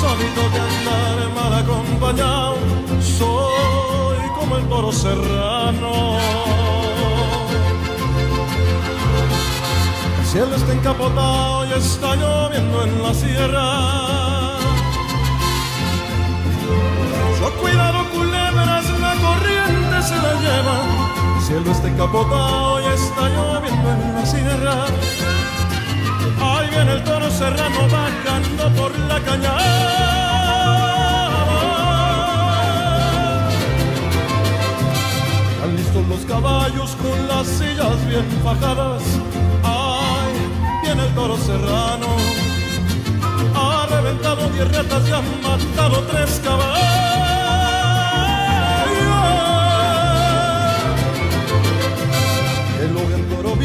Solito de andar mal acompañado. Soy como el toro serrano. El cielo está encapotado y está lloviendo en la sierra. Cuidado culebras, la corriente se la lleva. El cielo está encapotado y está lloviendo en la sierra. Ahí viene el toro serrano bajando por la cañada. Los caballos con las sillas bien fajadas. Ay, viene el toro serrano. Ha reventado diez retas y ha matado tres caballos.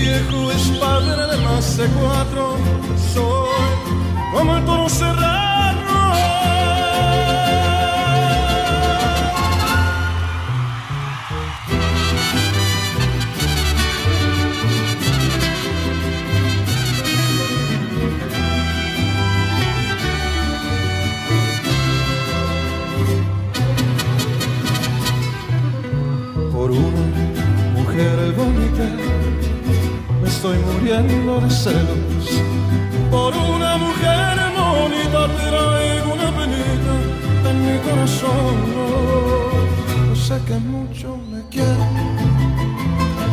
Viejo es padre de más de cuatro. Soy como el toro serrano. por una mujer bonita. Estoy muriendo de celos. Por una mujer bonita traigo una penita en mi corazón. Yo sé que mucho me quiere,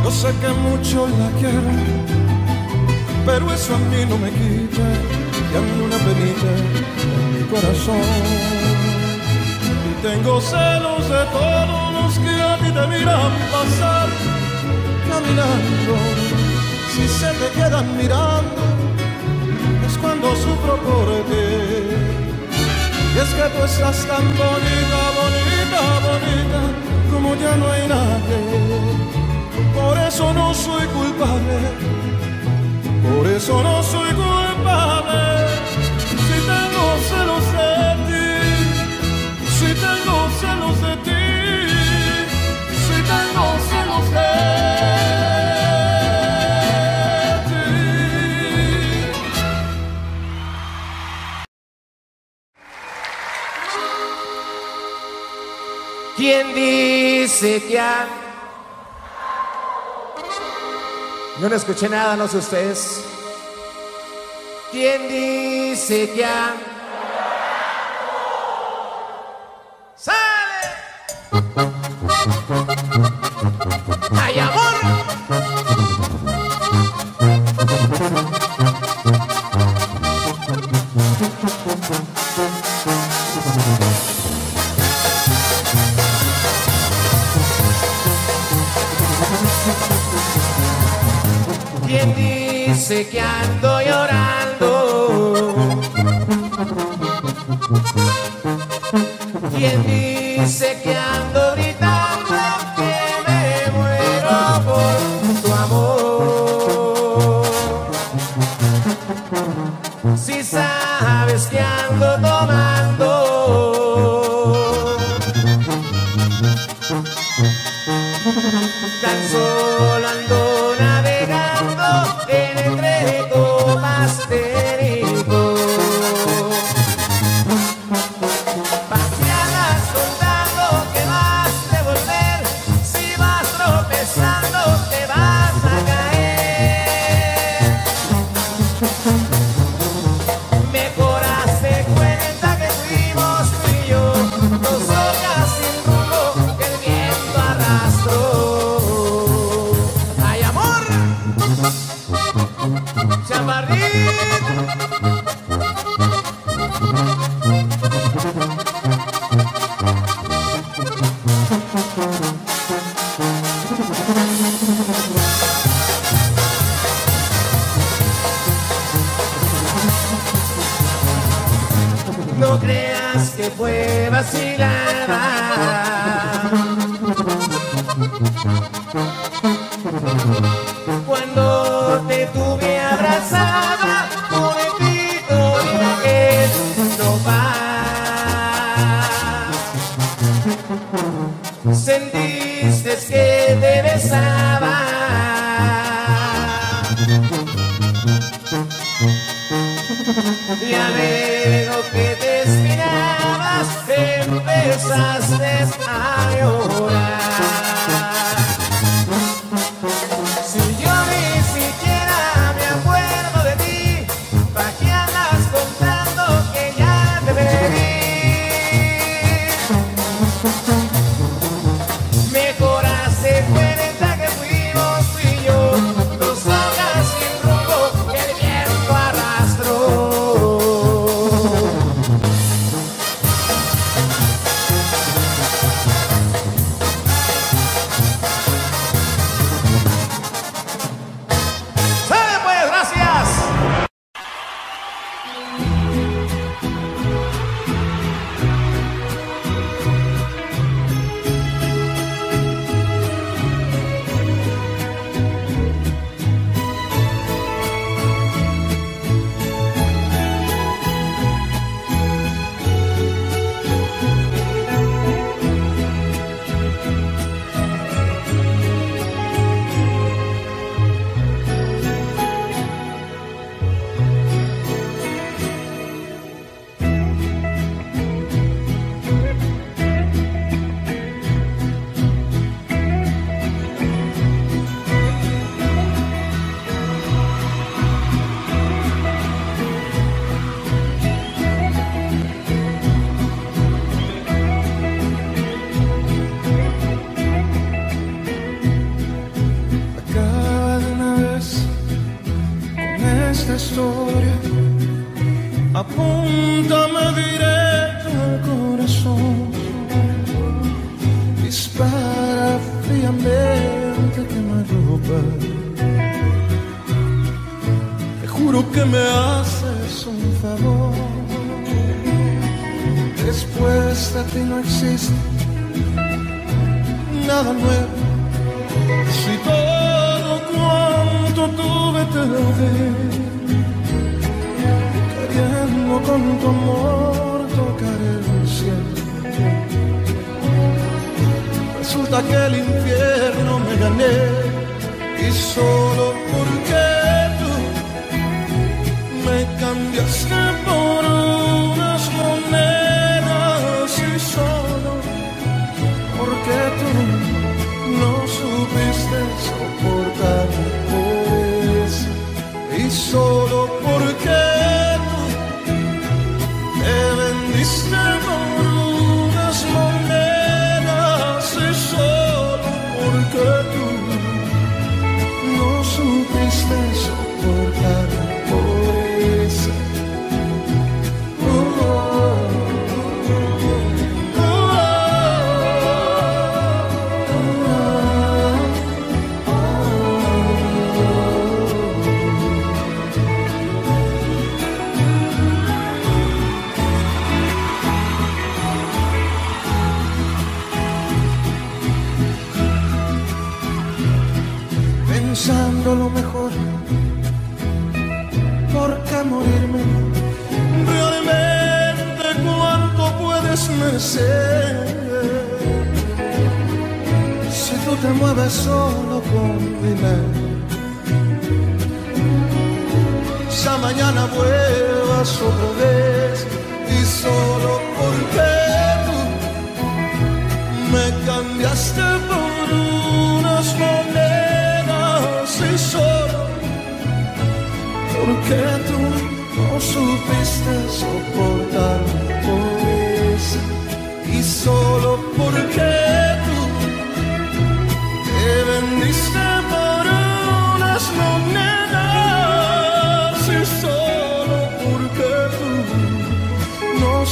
yo sé que mucho la quiero, pero eso a mí no me quita que ande una penita en mi corazón. Y tengo celos de todos los que a ti te miran pasar caminando. Si se te quedan mirando, es cuando sufro por ti. Y es que tú estás tan bonita, bonita, bonita, como ya no hay nadie. Por eso no soy culpable, por eso no soy culpable. Han... Yo no escuché nada, no sé ustedes. ¿Quién dice que dice que ando llorando? ¿Quién dice que ando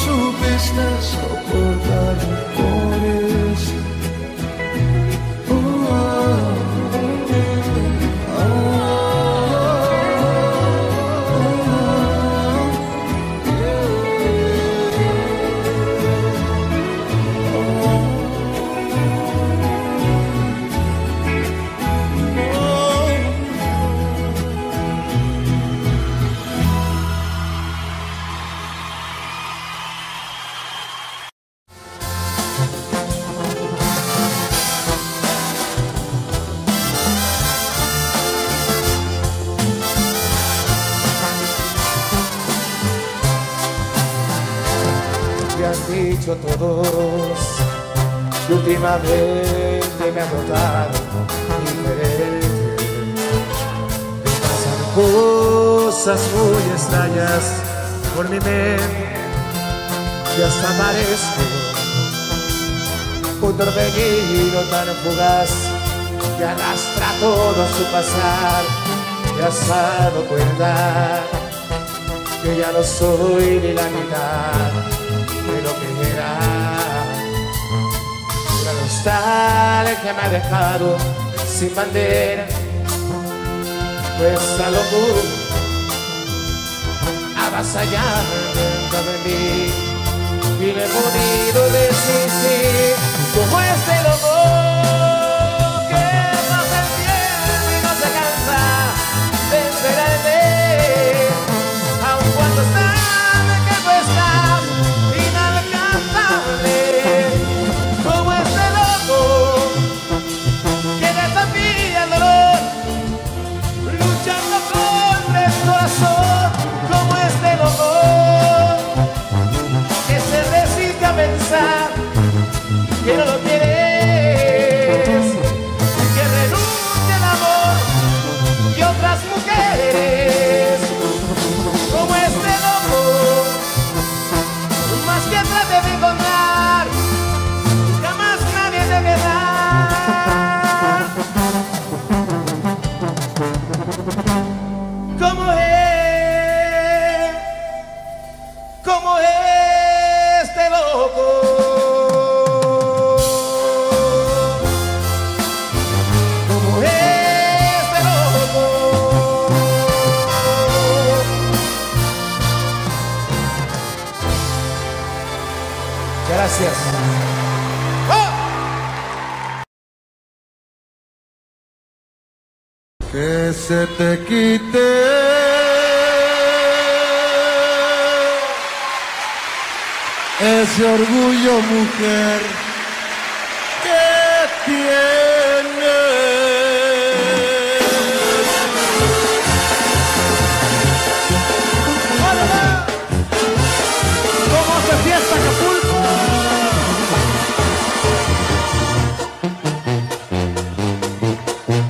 superstars. Oh. torbellino tan fugaz que arrastra todo su pasar. Te has dado cuenta que ya no soy ni la mitad de lo que era. La nostalgia me ha dejado sin bandera. Pues Esta locura avasallada de mí y le he podido decir. por conhecer amor.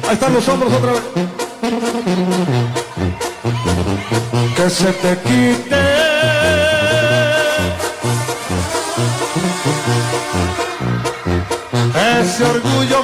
Ahí están los hombros otra vez. Que se te quite ese orgullo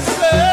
say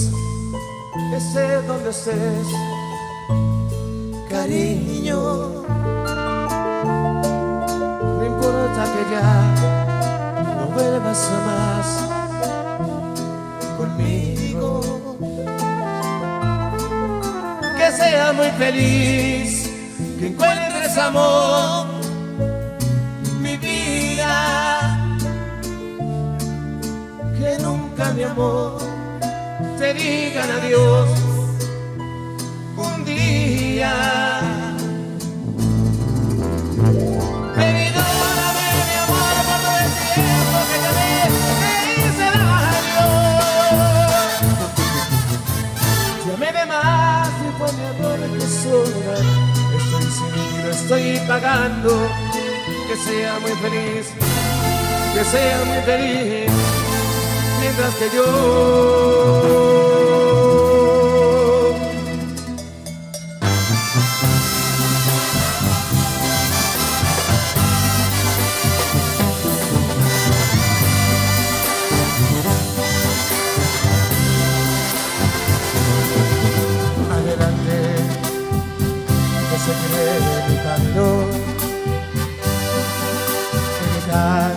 estés, esté donde estés, cariño. No importa que ya no vuelvas más conmigo. Que seas muy feliz, que encuentres amor, mi vida. Que nunca mi amor te digan adiós un día. Perdóname, mi amor, por todo el tiempo que te di, te hice daño. Llamé de más y fue mi que sobra. Estoy sin ti, lo estoy pagando. Que sea muy feliz, que sea muy feliz, mientras que yo. adelante que seguiré mi camino evitar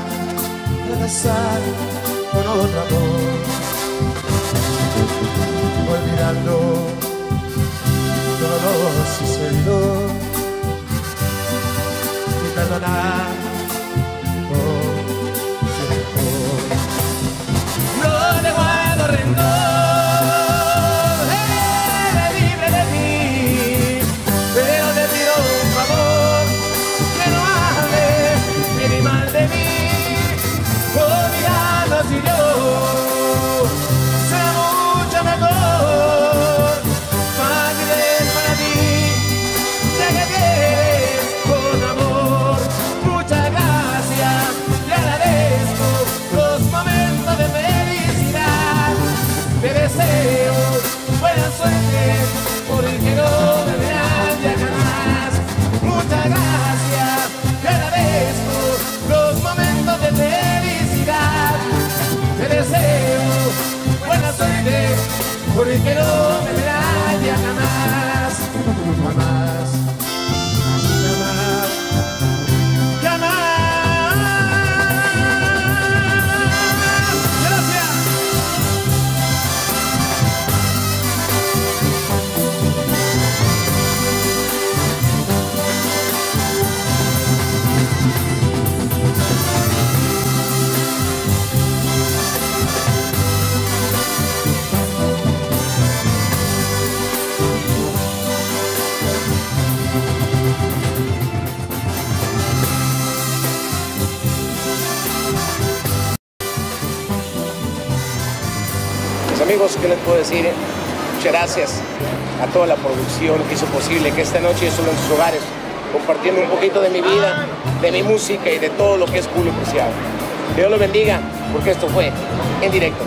fracasar con otro amor. Olvidando todo lo sucedido. Y perdonar porque no amigos, ¿qué les puedo decir? Muchas gracias a toda la producción que hizo posible que esta noche yo solo en sus hogares, compartiendo un poquito de mi vida, de mi música y de todo lo que es Julio Preciado. Dios los bendiga, porque esto fue en directo.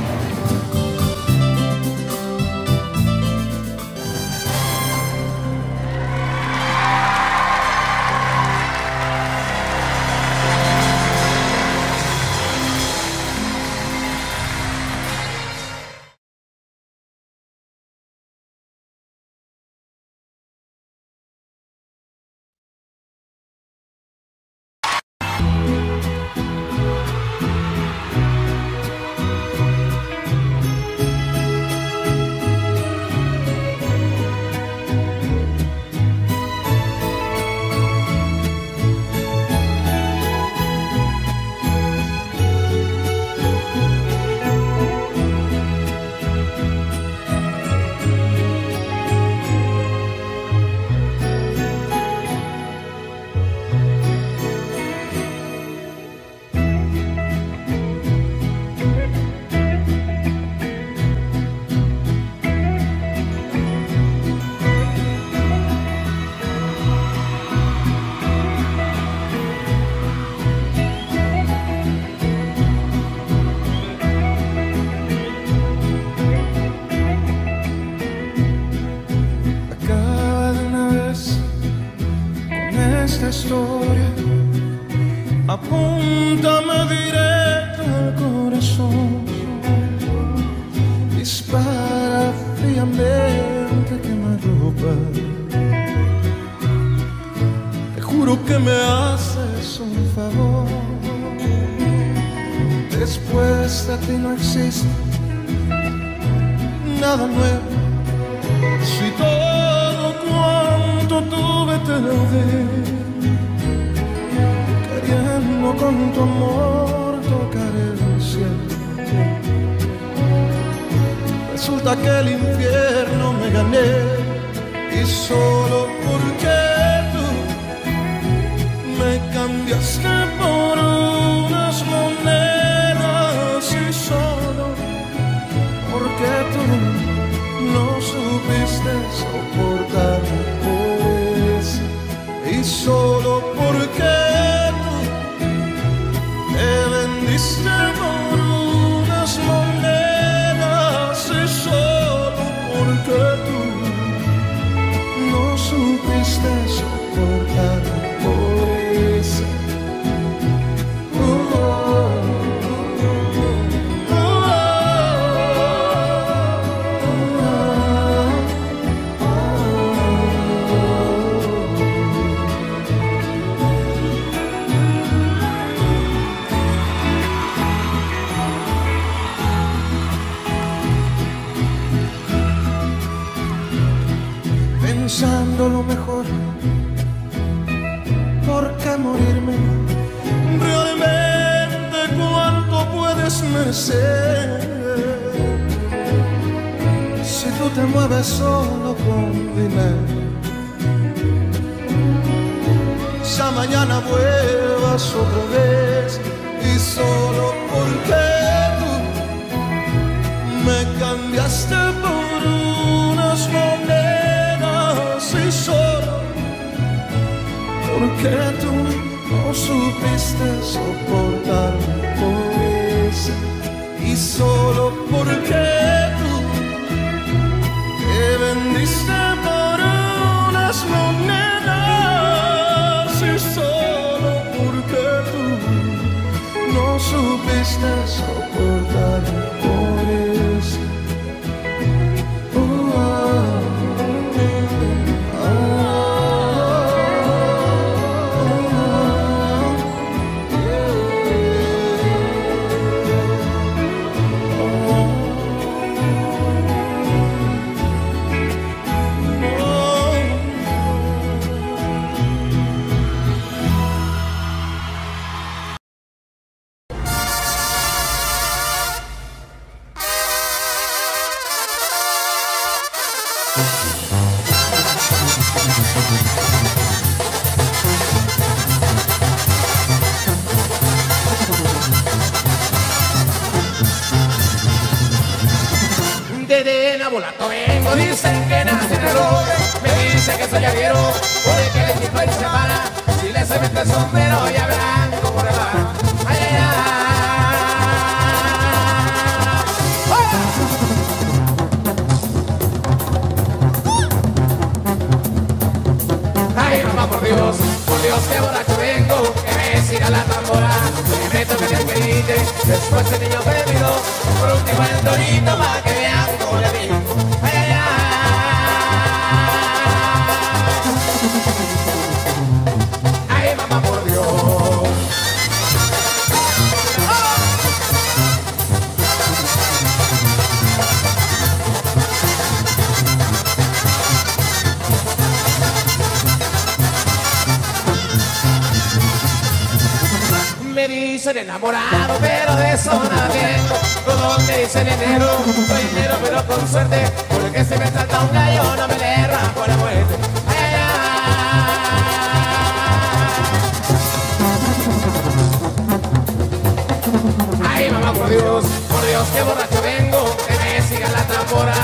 Ay mamá, por Dios, por Dios, qué borracho vengo, que me siga la tambora,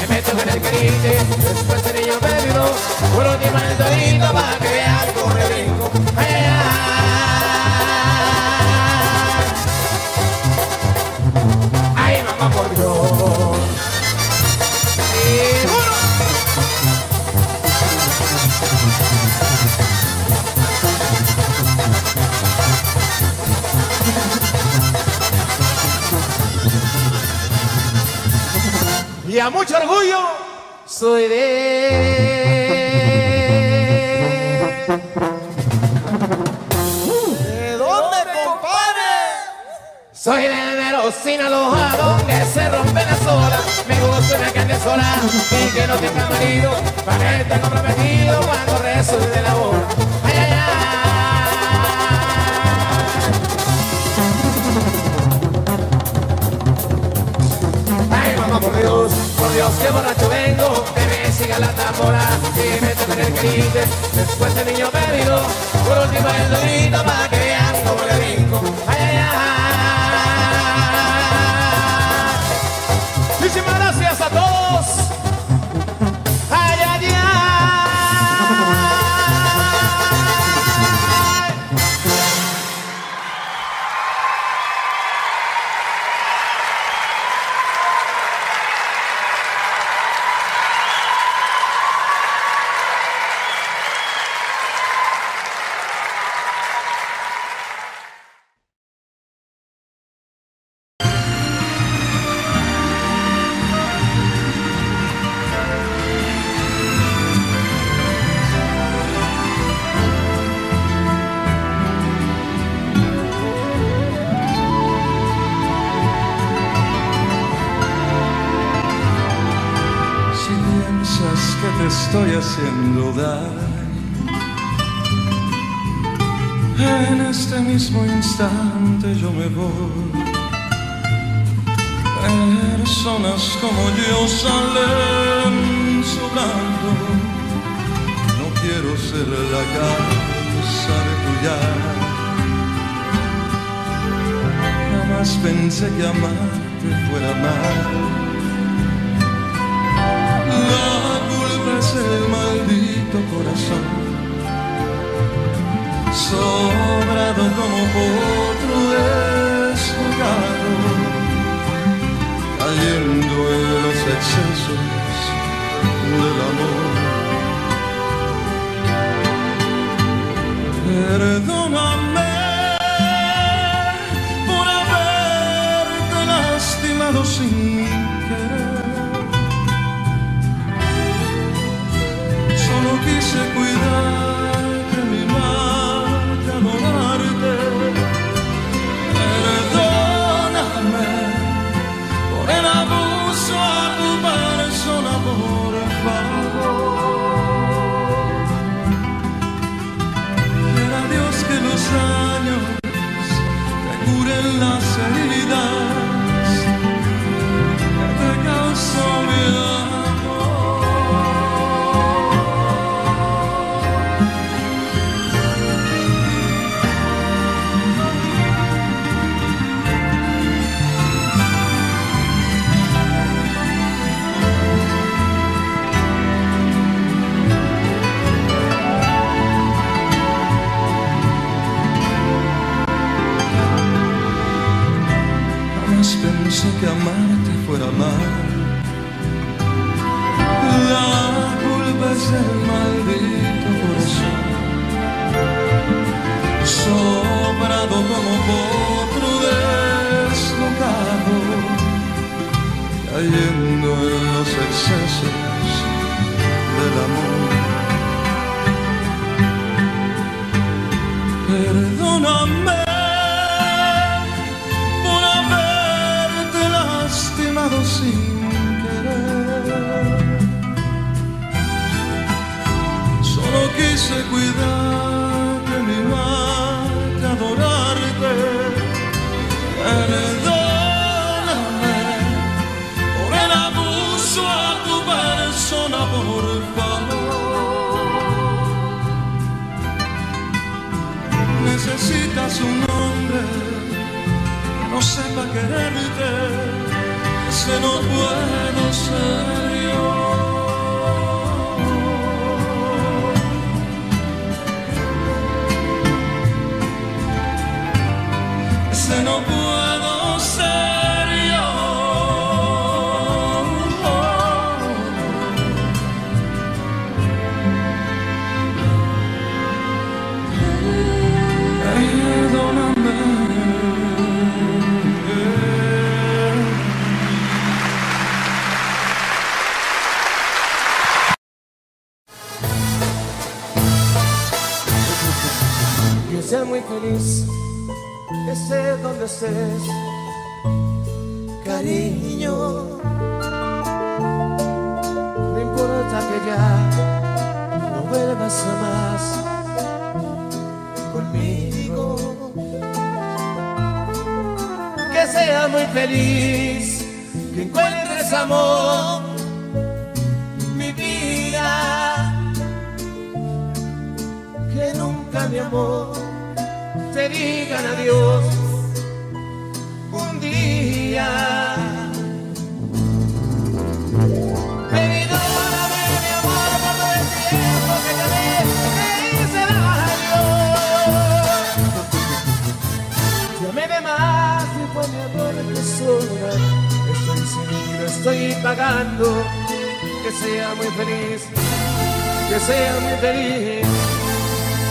me meto en el querite, después el niño me dio, por última el torito para que veas corre y a mucho orgullo soy de... ¿De dónde, compadre? Soy de Enero, Sinaloa, donde se rompe la sola. Me gusta una carne sola y que no tenga marido, para que esté comprometido cuando resulte la boda. Por Dios, qué borracho vengo, que me siga la tambora y me toquen el que. Después el niño perdido, por última el dorito para que pensé que amarte fuera amar te digan adiós un día. Perdóname, mi amor, por todo el tiempo que te te hice daño. Llamé de más y fue mi error que sobra. Estoy lo estoy pagando. Que sea muy feliz, que sea muy feliz,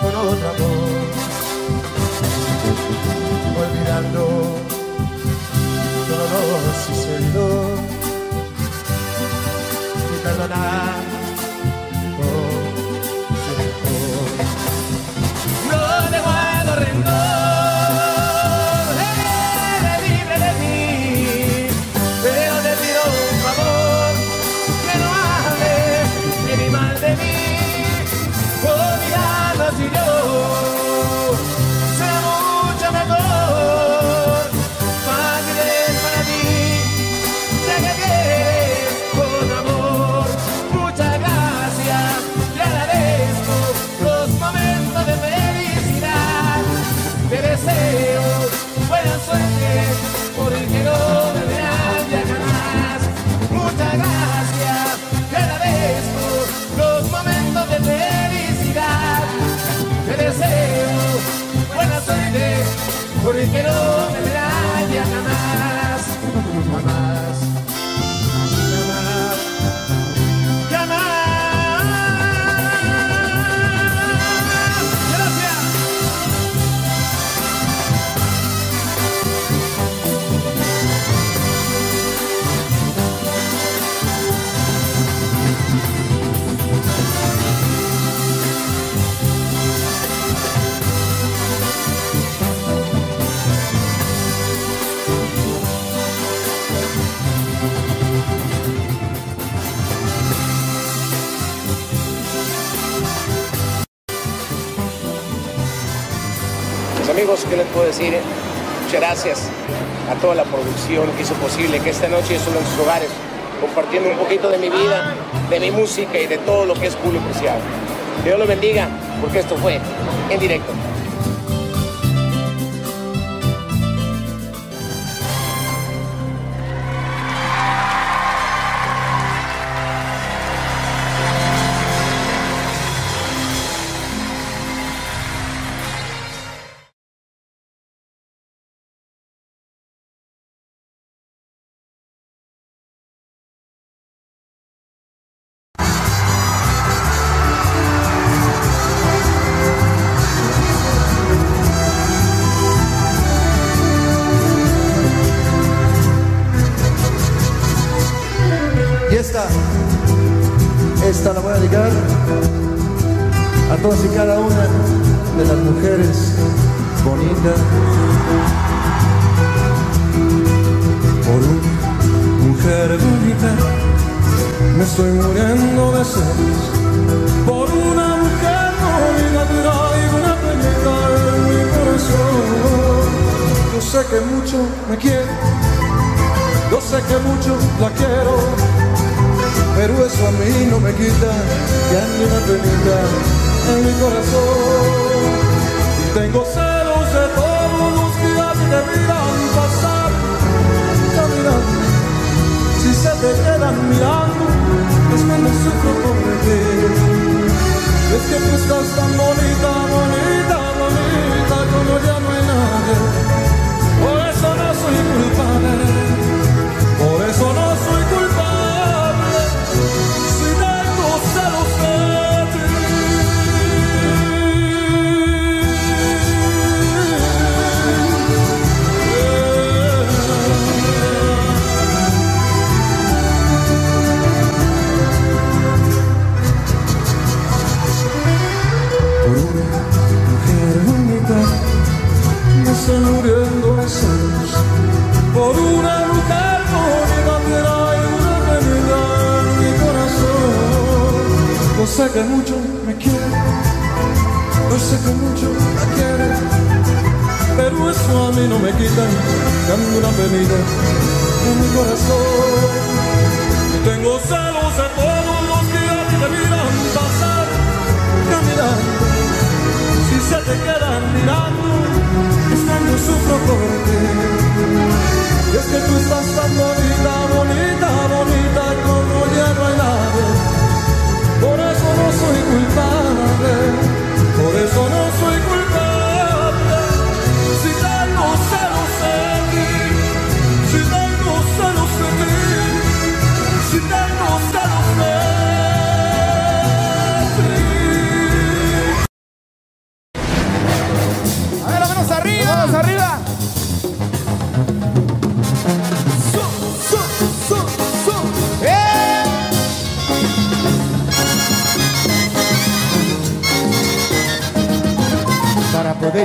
con otro amor. Olvidando todo lo sucedido. Y perdonar por su mejor. No le guardo rencor, ¿qué les puedo decir? Muchas gracias a toda la producción que hizo posible que esta noche solo en sus hogares, compartiendo un poquito de mi vida, de mi música y de todo lo que es Julio Preciado. Dios los bendiga, porque esto fue en directo.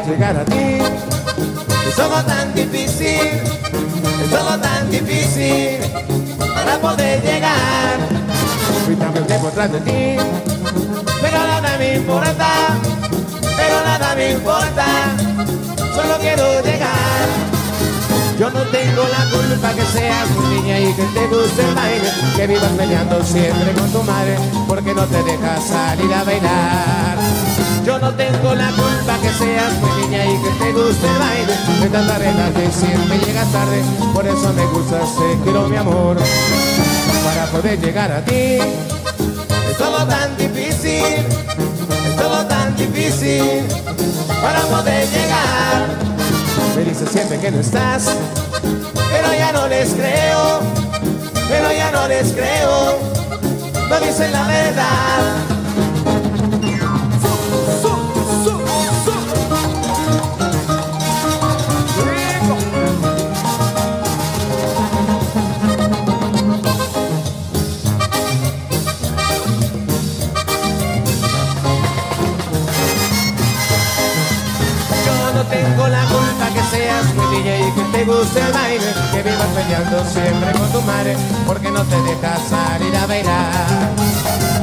Llegar a ti, Es todo tan difícil, es todo tan difícil para poder llegar. fui también tiempo atrás de ti. Pero nada me importa, pero nada me importa, solo quiero llegar. Yo no tengo la culpa que seas muy niña y que te guste el baile, que vivas peleando siempre con tu madre porque no te dejas salir a bailar. Yo no tengo la culpa que seas muy niña y que te guste el baile, de tanta arreglarte y siempre llegas tarde, por eso me gustas, te quiero mi amor, para poder llegar a ti. Es todo tan difícil, es todo tan difícil para poder llegar. Me dices siempre que no estás, Pero ya no les creo, pero ya no les creo, no dicen la verdad. Guste el baile, que vivas peleando siempre con tu madre porque no te dejas salir a bailar.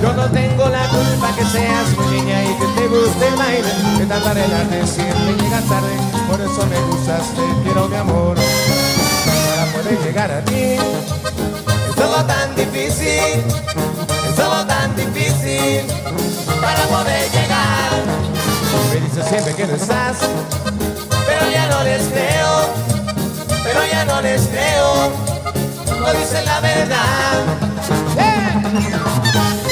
Yo no tengo la culpa que seas muy niña y que te guste el baile, que tanta arreglarte siempre llegas tarde, por eso me gustas, te quiero mi amor, para poder llegar a ti. Es todo tan difícil, es todo tan difícil para poder llegar. Me dices siempre que no estás, Pero ya no les creo, pero ya no les creo, no dicen la verdad. Yo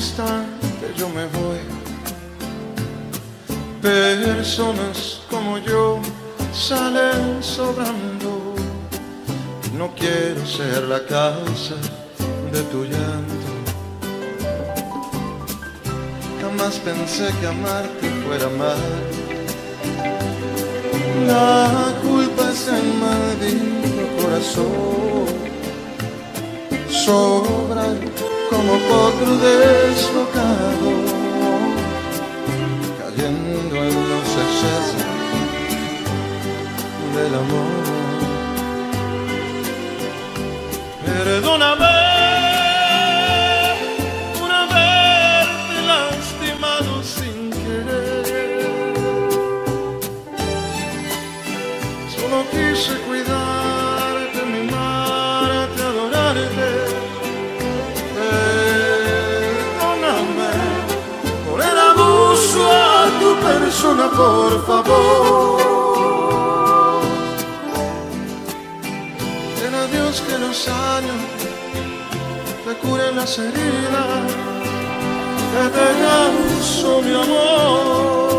instante yo me voy. Personas como yo salen sobrando. No quiero ser la causa de tu llanto. Jamás pensé que amarte fuera mal. La culpa es el maldito corazón. Sobra como potro desbocado, cayendo en los excesos del amor. Perdóname por favor. Ten a Dios que los años te curen las heridas que te causó mi amor.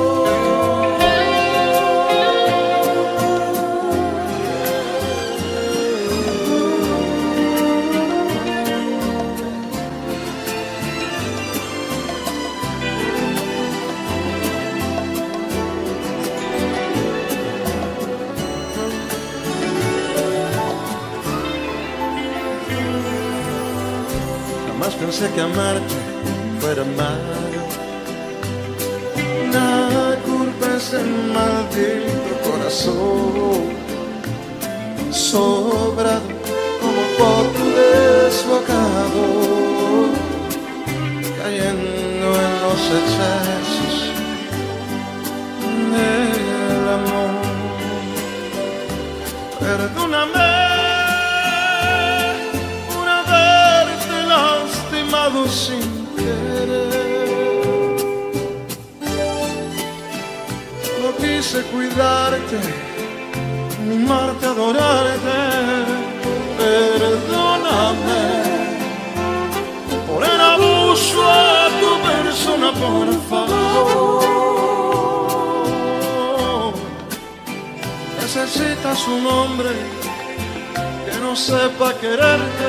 Pensé que amarte fuera malo. La culpa es el maldito corazón, sobrado como potro desbocado, cayendo en los excesos del amor. Perdóname sin querer. No quise cuidarte, mimarte, adorarte. Perdóname por el abuso a tu persona, por favor. Necesitas un hombre que no sepa quererte,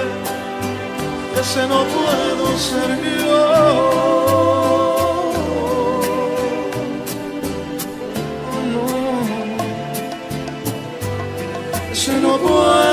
ese no puedo ser yo. No, ese no puedo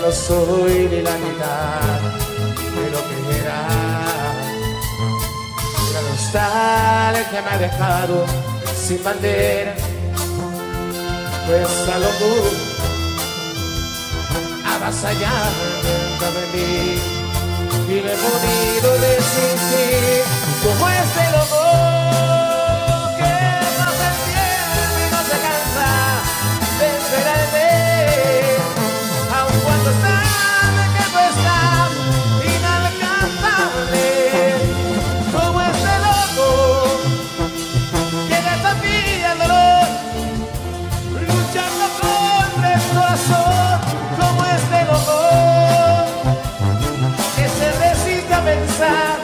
no soy ni la mitad de lo que era. La nostalgia me ha dejado sin bandera, pues esta locura avasallando de mí y le he podido resistir como este loco side.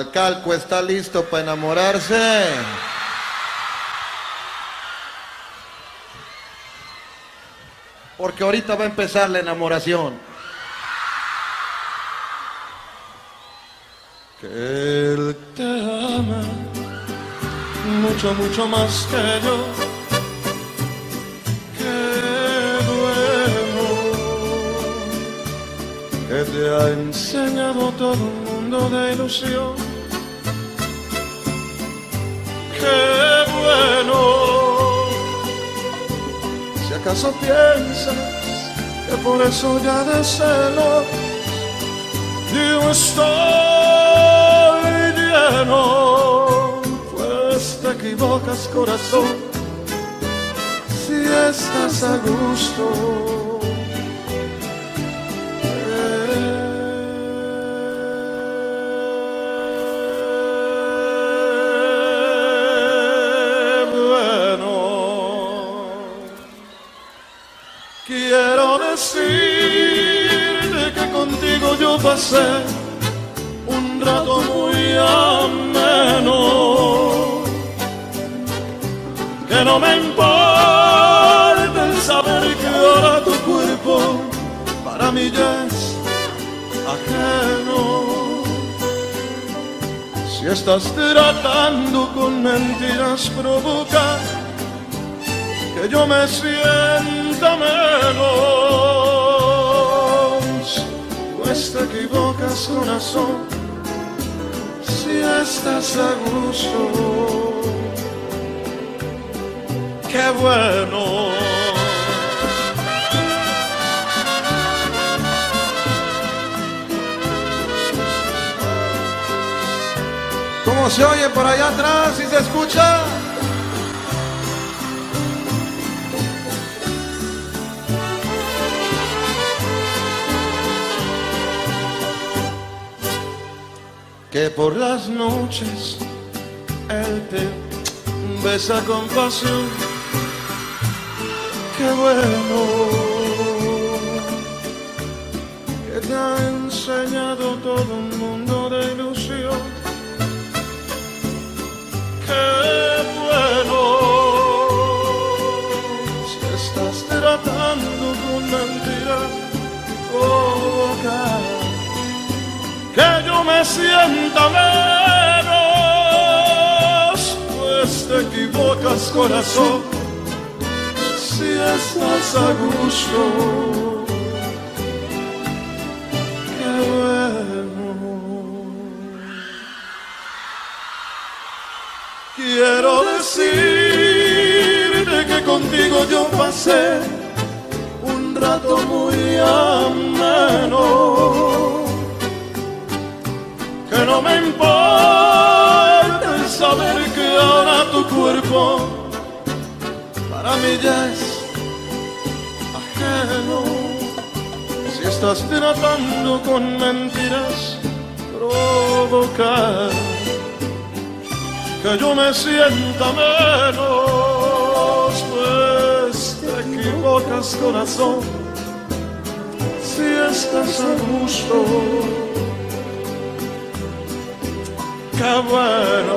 Comalcalco está listo para enamorarse. Porque ahorita va a empezar la enamoración. Que él te ama mucho, mucho más que yo. Qué bueno que te ha enseñado todo un mundo de ilusión. Qué bueno. Si acaso piensas que por eso ya de celos yo estoy lleno, pues te equivocas corazón si estás a gusto. Un rato muy ameno. Que no me importa el saber que ahora tu cuerpo para mí ya es ajeno. Si estás tratando con mentiras provocar que yo me sienta menos, pues te equivocas corazón, si estás a gusto, qué bueno. ¿Cómo se oye por allá atrás y se escucha? Que por las noches él te besa con pasión. Qué bueno que te ha enseñado todo un mundo de ilusión. Qué bueno si estás tratando con mentiras provocar que yo me sienta menos, pues te equivocas corazón, si estás a gusto. Bueno. Quiero decirte que contigo yo pasé un rato muy ameno no me importa el saber que ahora tu cuerpo para mí ya es ajeno. Si estás tratando con mentiras provocar que yo me sienta menos, pues te equivocas corazón. Si estás a gusto qué bueno,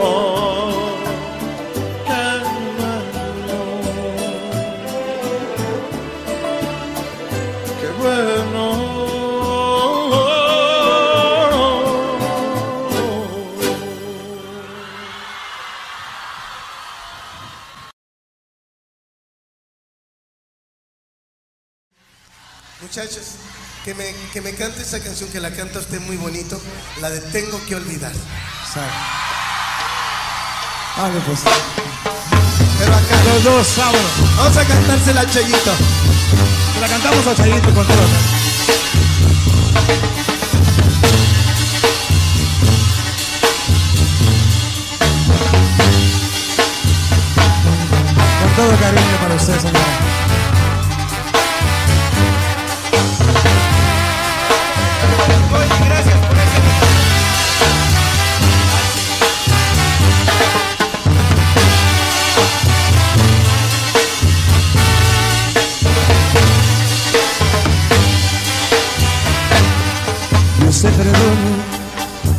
qué bueno. Muchachos, que me, que me cante esa canción que la canta usted muy bonito, la de Tengo que olvidar. Vale, pues. Pero acá Los dos, vámonos. vamos a cantársela a Chayito. Se la cantamos a Chayito con todo. Con todo cariño para usted, señora.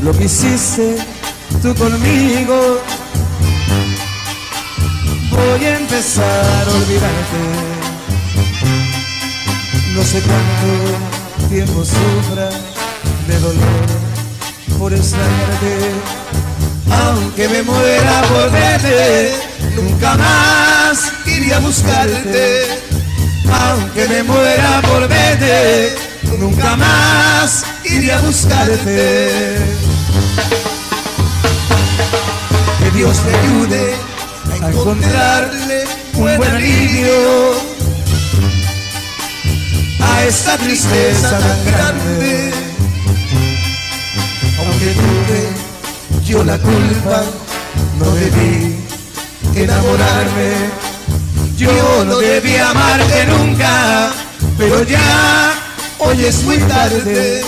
Lo que hiciste tú conmigo. Voy a empezar a olvidarte. No sé cuánto tiempo sufra de dolor por extrañarte. Aunque me muera por verte, nunca más iría a buscarte. Aunque me muera por verte, nunca más iría a buscarte. Dios te ayude a encontrarle un buen alivio a esta tristeza tan grande. Aunque tuve yo la culpa, no debí enamorarme. Yo no debí amarte nunca, pero ya hoy es muy tarde.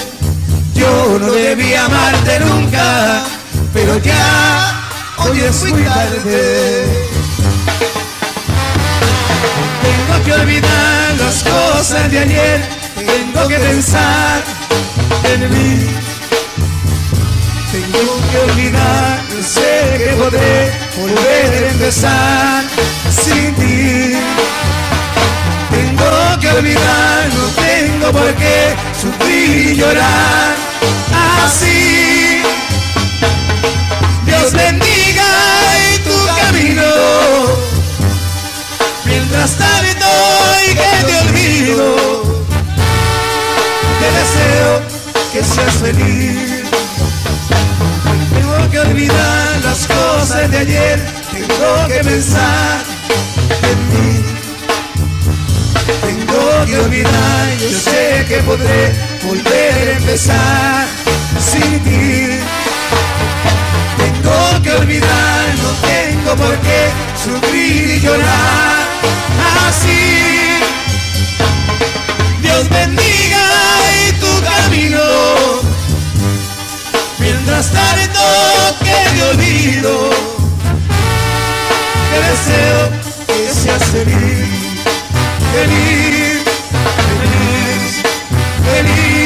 Yo no debí amarte nunca, pero ya hoy es muy tarde. Tengo que olvidar las cosas de ayer, tengo que pensar en mí. Tengo que olvidar, yo sé que podré volver a empezar sin ti. Tengo que olvidar, no tengo por qué sufrir y llorar así. Mientras tanto y que te olvido, te deseo que seas feliz. Tengo que olvidar las cosas de ayer, tengo que pensar en ti. Tengo que olvidar, yo sé que podré volver a empezar sin ti. Tengo que olvidar, no tengo por qué sufrir y llorar así. Dios bendiga y tu camino. Mientras tanto que te olvido, te deseo que seas feliz, feliz, feliz, feliz.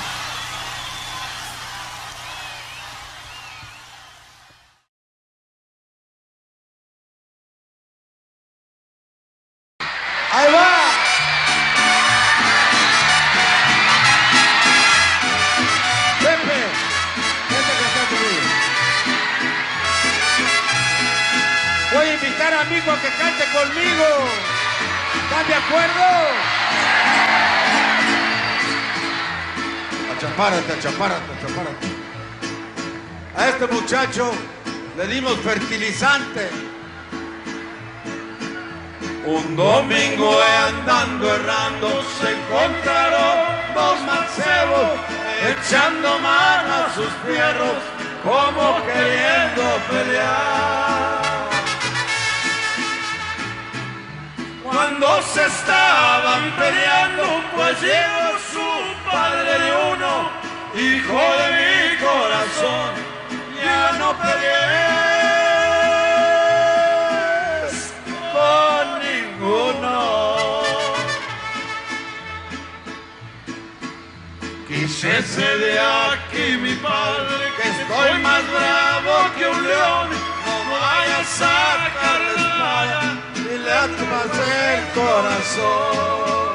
A este muchacho le dimos fertilizante. Un domingo andando errando se encontraron dos mancebos echando mano a sus fierros como queriendo pelear. Cuando se estaban peleando pues llegó padre de uno, hijo de mi corazón, ya no pelees con ninguno. Quisiese de aquí mi padre que estoy más bravo que un león, no vaya a sacar la espada y le atmas el corazón.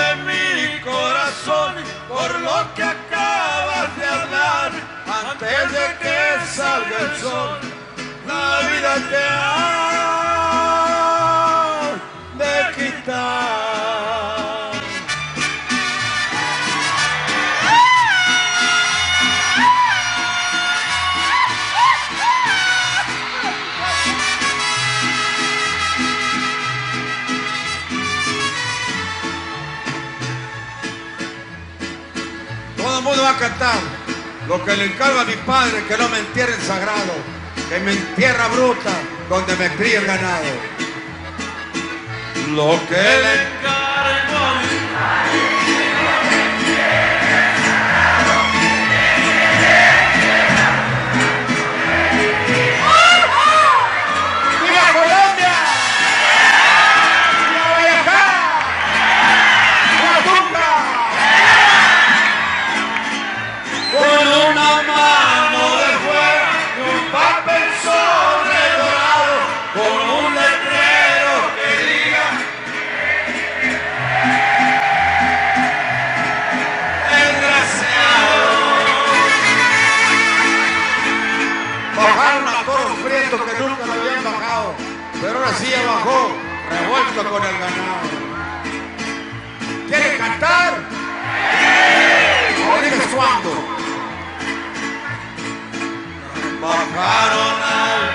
de mi corazón por lo que acabas de hablar antes de que salga el sol. La vida te ha de quitar. a cantar. Lo que le encargo a mi padre, que no me entierre el sagrado, que me entierra bruta, donde me críe el ganado. Lo que le encargo a mi padre. pacto con el ganado. ¿Quieren cantar? ¡Sí! Ahorita. Bajaron al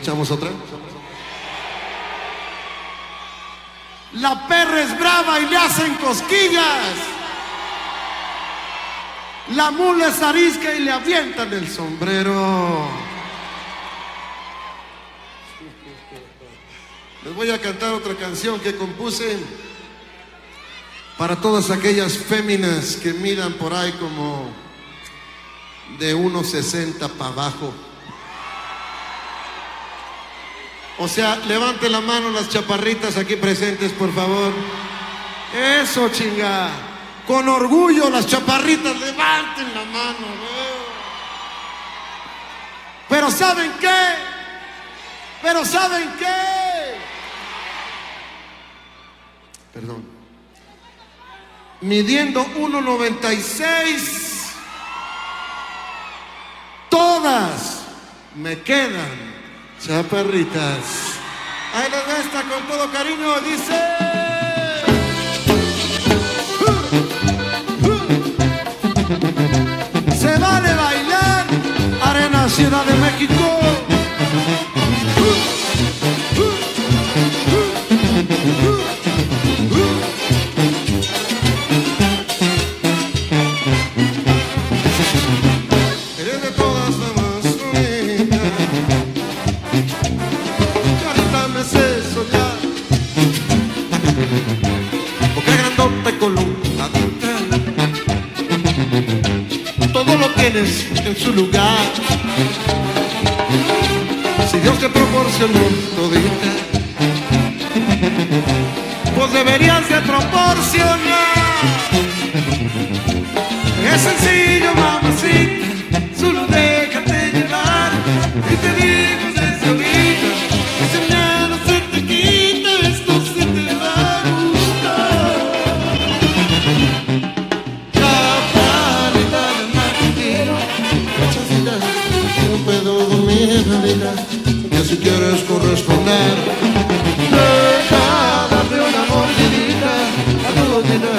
echamos otra? La perra es brava y le hacen cosquillas. La mula es arisca y le avientan el sombrero. Les voy a cantar otra canción que compuse para todas aquellas féminas que miran por ahí como de 1.60 para abajo. O sea, levante la mano las chaparritas aquí presentes, por favor. Eso, chinga. Con orgullo las chaparritas, levanten la mano. ¿no? Pero ¿saben qué? Pero ¿saben qué? Perdón. Midiendo 1.96. Todas me quedan chaparritas. Ahí les va con todo cariño, dice. Se vale bailar, Arena Ciudad de México. Boca grandota y columnadita Todo lo tienes en su lugar. Si Dios te proporcionó todita Pues deberías de proporcionar. Es sencillo, si quieres corresponder Deja una mordidita A tu boquita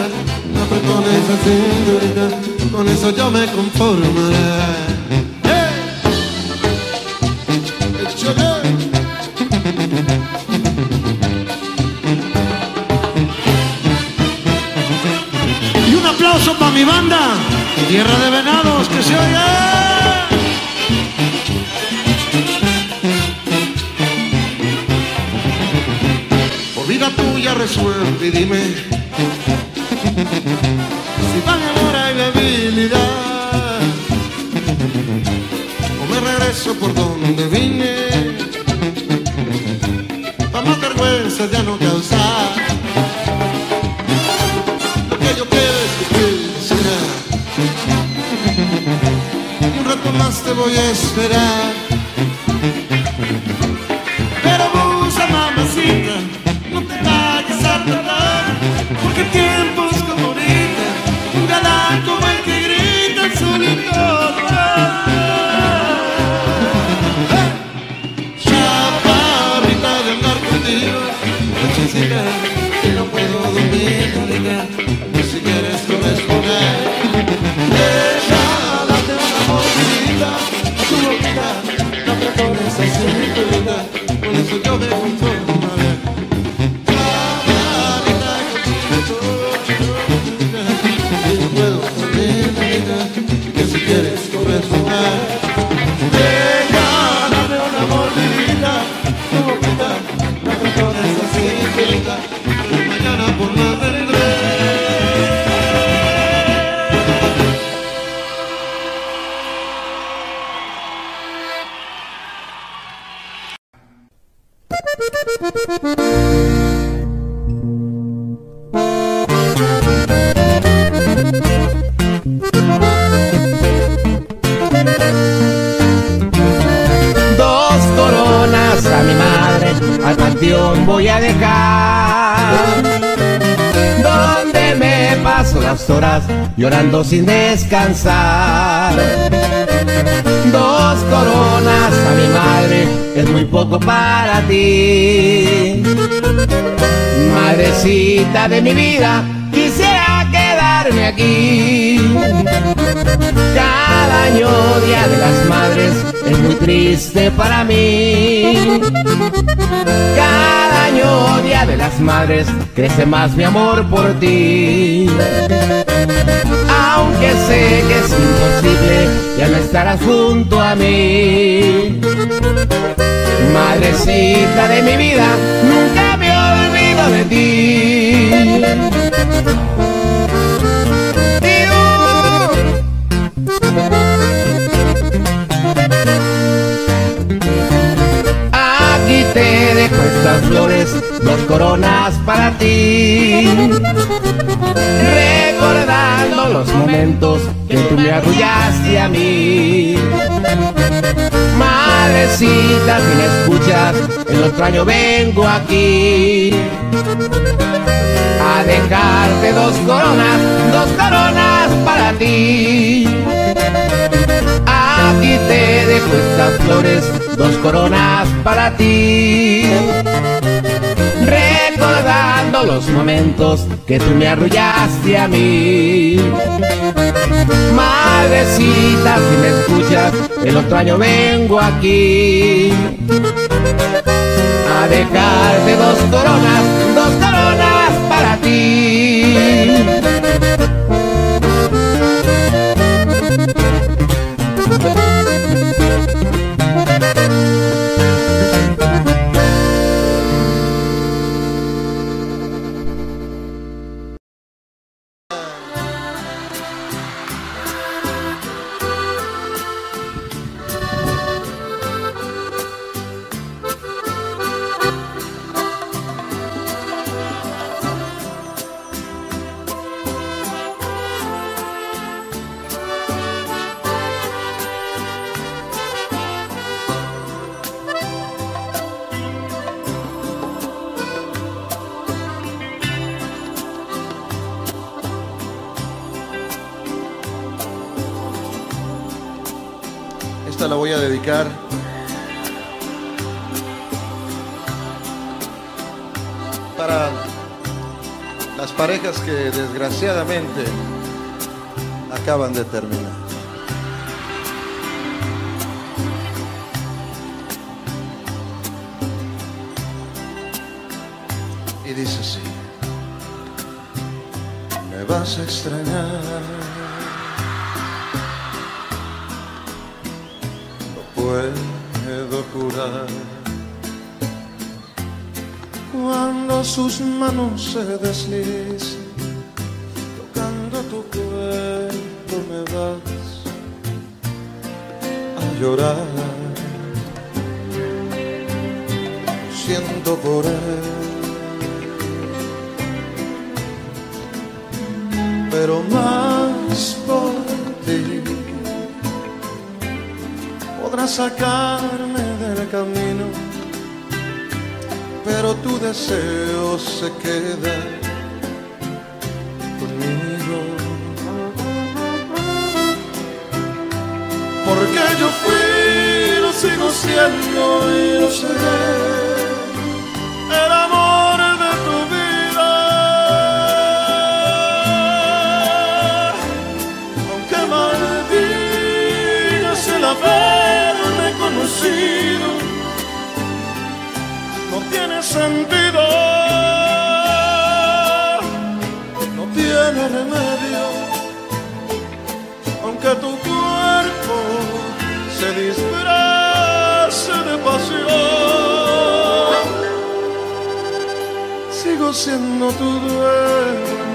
Apretones esa cinturita Con eso yo me conformaré. Y un aplauso para mi banda, Tierra de Venados, que se oiga. Vida tuya resuelve y dime. Si van amor hay debilidad o me regreso por donde vine. Para más vergüenza ya no causar lo que y un rato más te voy a esperar porque tiempos mi vida, quisiera quedarme aquí. Cada año, Día de las Madres, es muy triste para mí. Cada año, Día de las Madres, crece más mi amor por ti. Aunque sé que es imposible, ya no estarás junto a mí. Madrecita de mi vida, nunca me olvido de ti. Aquí te dejo estas flores, dos coronas para ti. Recordando los momentos que tú me arrullaste a mí. Madrecita, si me escuchas, el otro año vengo aquí a dejarte dos coronas, dos coronas para ti. Aquí te dejo estas flores, dos coronas para ti. Recordando los momentos que tú me arrullaste a mí. Madrecita, si me escuchas, el otro año vengo aquí a dejarte dos coronas, dos coronas ti. El amor de tu vida, aunque maldigas el haberme conocido, no tiene sentido, no tiene remedio, siendo tu dueño.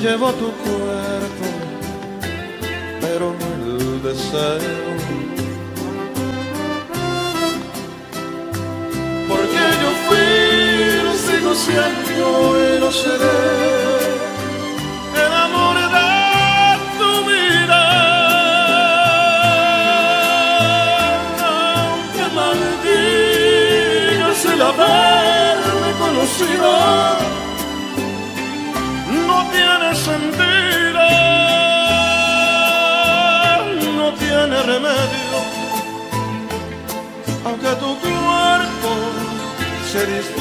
se llevó tu cuerpo, pero no el deseo. Porque yo fui, no sigo siendo y no seré. remedio, aunque tu cuerpo se disfrute.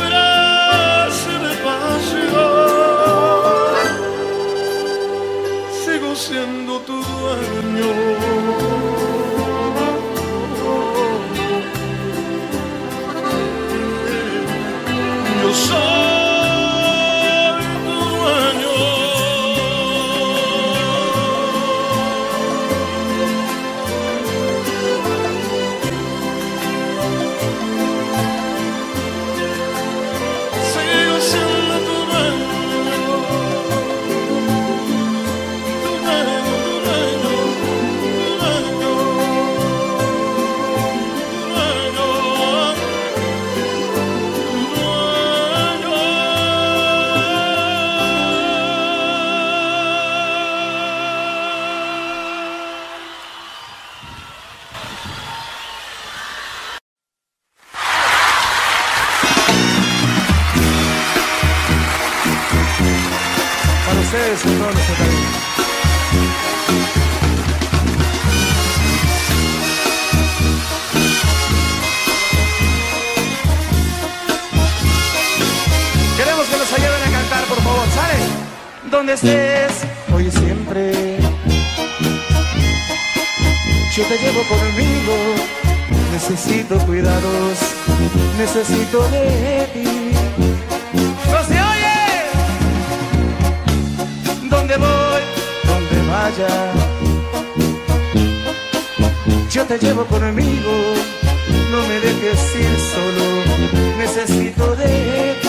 ustedes con todo nuestro cariño. por favor, sale. Donde estés, hoy y siempre. Yo te llevo conmigo. Necesito cuidados, necesito de ti. donde voy, donde vaya. Yo te llevo conmigo, no me dejes ir solo, necesito de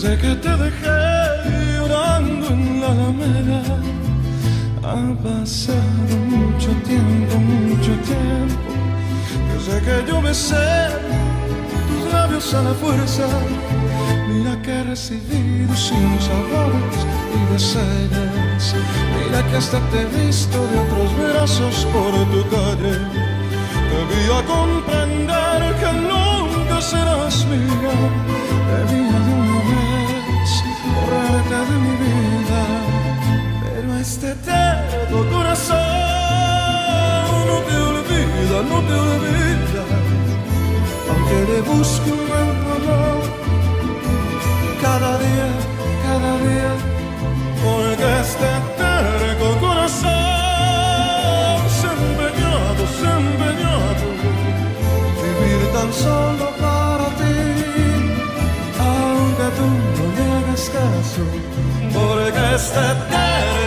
desde que te dejé llorando en la alameda. Ha pasado mucho tiempo, mucho tiempo desde que yo besé tus labios a la fuerza. Mira que he recibido sin sabores y deseos. Mira que hasta te he visto de otros brazos por tu calle. Debía comprender que nunca serás mía. Debía de de mi vida. Pero este terco corazón no te olvida, no te olvida. Aunque le busque un buen amor cada día, cada día. Porque este porque este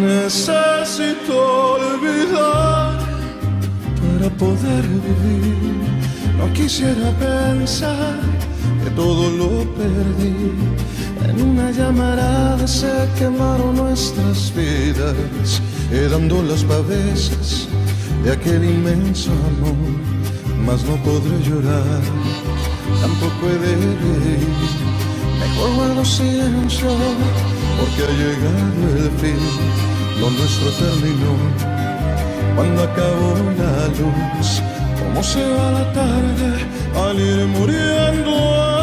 Necesito olvidar para poder vivir. No quisiera pensar que todo lo perdí. En una llamarada se quemaron nuestras vidas, dando las pavesas de aquel inmenso amor. Mas no podré llorar Mejor guardo silencio, porque ha llegado el fin, lo nuestro terminó. Cuando acabó la luz, cómo se va la tarde al ir muriendo.